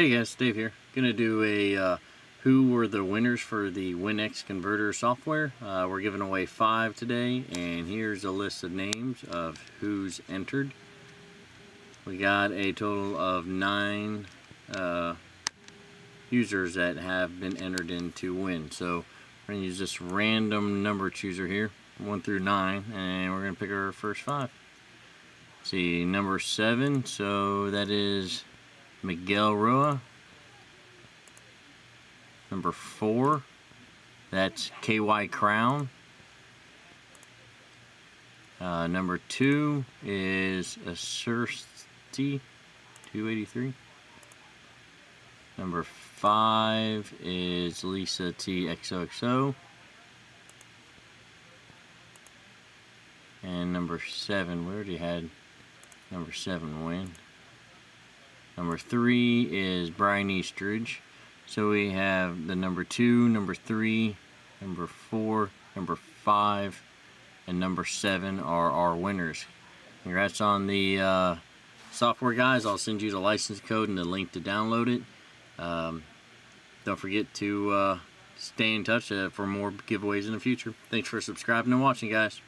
Hey guys, Dave here. Gonna do a uh, who were the winners for the WinX converter software. Uh, we're giving away five today, and here's a list of names of who's entered. We got a total of nine uh, users that have been entered in to win. So we're gonna use this random number chooser here, one through nine, and we're gonna pick our first five. See, number seven, so that is Miguel Rua. Number four, that's KY Crown. Uh, number two is Asursti 283. Number five is Lisa T XOXO. And number seven, we already had number seven win. Number three is Brian Eastridge. So we have the number two, number three, number four, number five, and number seven are our winners. Congrats on the uh, software, guys. I'll send you the license code and the link to download it. Um, don't forget to uh, stay in touch uh, for more giveaways in the future. Thanks for subscribing and watching, guys.